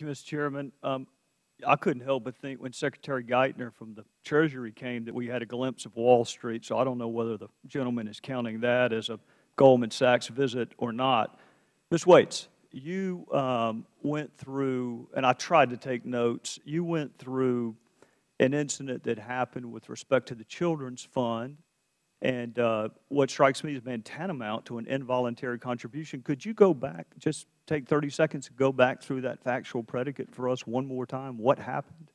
Thank you, Mr. Chairman. Um, I couldn't help but think when Secretary Geithner from the Treasury came that we had a glimpse of Wall Street, so I don't know whether the gentleman is counting that as a Goldman Sachs visit or not. Ms. Waits, you um, went through, and I tried to take notes, you went through an incident that happened with respect to the Children's Fund, and uh, what strikes me as being tantamount to an involuntary contribution. Could you go back, just take 30 seconds to go back through that factual predicate for us one more time? What happened?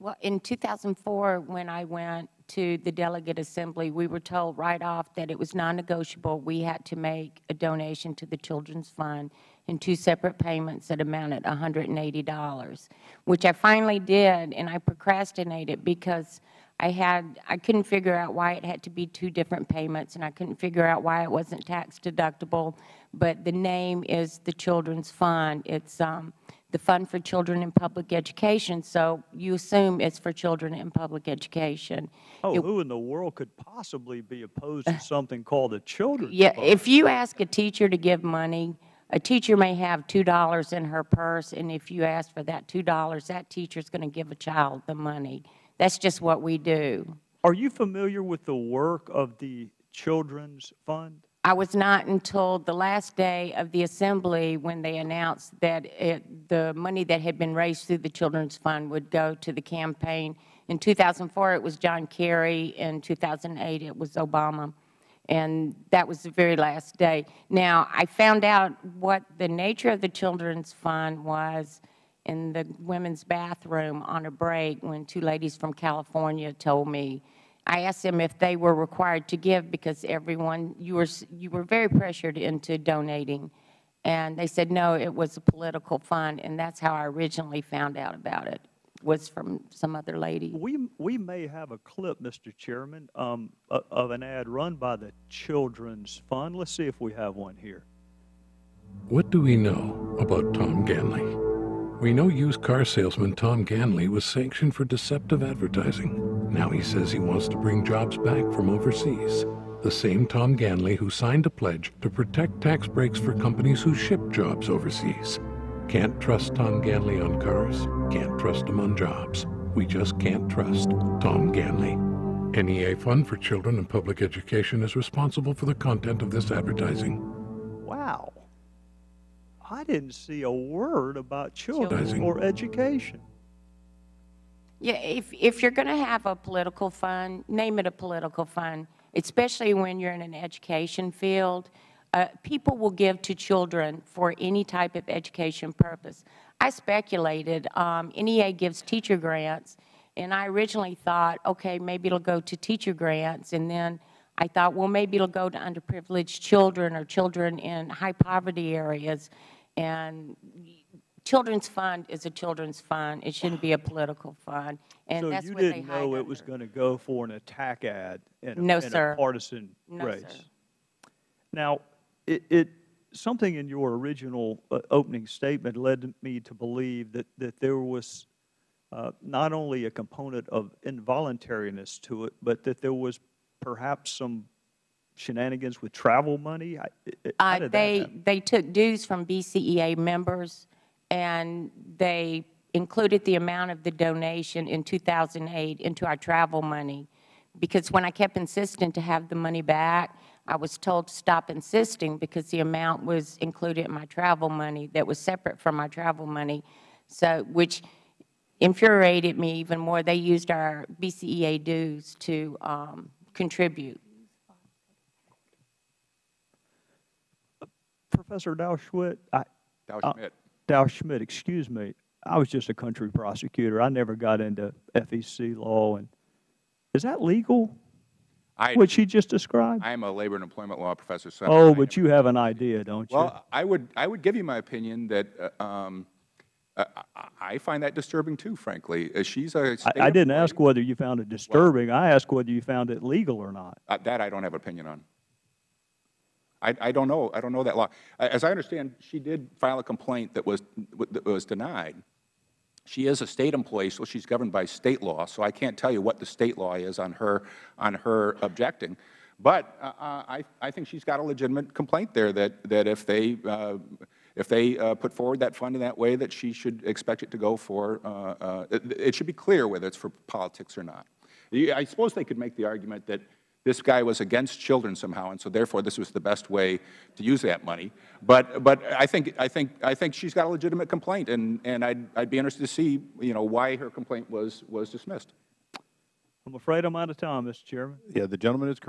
Well, in 2004, when I went to the delegate assembly, we were told right off that it was non-negotiable. We had to make a donation to the Children's Fund in two separate payments that amounted $180, which I finally did, and I procrastinated because I had I couldn't figure out why it had to be two different payments, and I couldn't figure out why it wasn't tax deductible. But the name is the Children's Fund. It's um, the Fund for Children in Public Education, so you assume it's for children in public education. Oh, It- who in the world could possibly be opposed to something called a children's Yeah, fund? if you ask a teacher to give money, a teacher may have $2 in her purse, and if you ask for that $2, that teacher is going to give a child the money. That's just what we do. Are you familiar with the work of the Children's Fund? I was not until the last day of the assembly when they announced that it, the money that had been raised through the Children's Fund would go to the campaign. In 2004, it was John Kerry. In 2008, it was Obama. And that was the very last day. Now, I found out what the nature of the Children's Fund was in the women's bathroom on a break when two ladies from California told me I asked them if they were required to give because everyone, you were, you were very pressured into donating. And they said, no, it was a political fund, and that's how I originally found out about it, was from some other lady. We, we may have a clip, Mr. Chairman, um, of an ad run by the Children's Fund. Let's see if we have one here. What do we know about Tom Ganley? We know used car salesman Tom Ganley was sanctioned for deceptive advertising. Now he says he wants to bring jobs back from overseas. The same Tom Ganley who signed a pledge to protect tax breaks for companies who ship jobs overseas. Can't trust Tom Ganley on cars, can't trust him on jobs. We just can't trust Tom Ganley. NEA Fund for Children and Public Education is responsible for the content of this advertising. Wow. I didn't see a word about children Children. or education. Yeah, if, if you're going to have a political fund, name it a political fund, especially when you're in an education field. Uh, people will give to children for any type of education purpose. I speculated, um, NEA gives teacher grants, and I originally thought, okay, maybe it'll go to teacher grants, and then I thought, well, maybe it'll go to underprivileged children or children in high poverty areas. And Children's Fund is a children's fund. It shouldn't be a political fund. And So that's you they didn't hide know it was under. going to go for an attack ad in a, No, in a sir. partisan No, race? sir. Now, it, it, something in your original uh, opening statement led me to believe that, that there was uh, not only a component of involuntariness to it, but that there was perhaps some shenanigans with travel money? I- I- how Uh, did that They, happen? they took dues from BCEA members, and they included the amount of the donation in 2008 into our travel money. Because when I kept insisting to have the money back, I was told to stop insisting because the amount was included in my travel money that was separate from my travel money, so, which infuriated me even more. They used our BCEA dues to um, contribute. Professor Dau-Schmidt, I, Dow Uh, Dau-Schmidt, excuse me, I was just a country prosecutor. I never got into FEC law, and is that legal, I, what she just described? I am a labor and employment law professor. so Oh, but you have an idea, don't you? Well, I would, I would give you my opinion that uh, um, uh, I find that disturbing too, frankly. Uh, She's a I, I didn't ask whether you found it disturbing. I asked whether you found it legal or not. Uh, That I don't have an opinion on. I, I don't know, I don't know that law. As I understand, she did file a complaint that was, that was denied. She is a state employee, so she's governed by state law, so I can't tell you what the state law is on her, on her objecting. But uh, uh, I, I think she's got a legitimate complaint there that, that if they, uh, if they uh, put forward that fund in that way, that she should expect it to go for, uh, uh, it it should be clear whether it's for politics or not. I suppose they could make the argument that this guy was against children somehow, and so therefore this was the best way to use that money. But, but I think, I think, I think she's got a legitimate complaint, and, and I'd, I'd be interested to see, you know, why her complaint was, was dismissed. I'm afraid I'm out of time, Mr. Chairman. Yeah, the gentleman is correct.